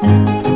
Bye.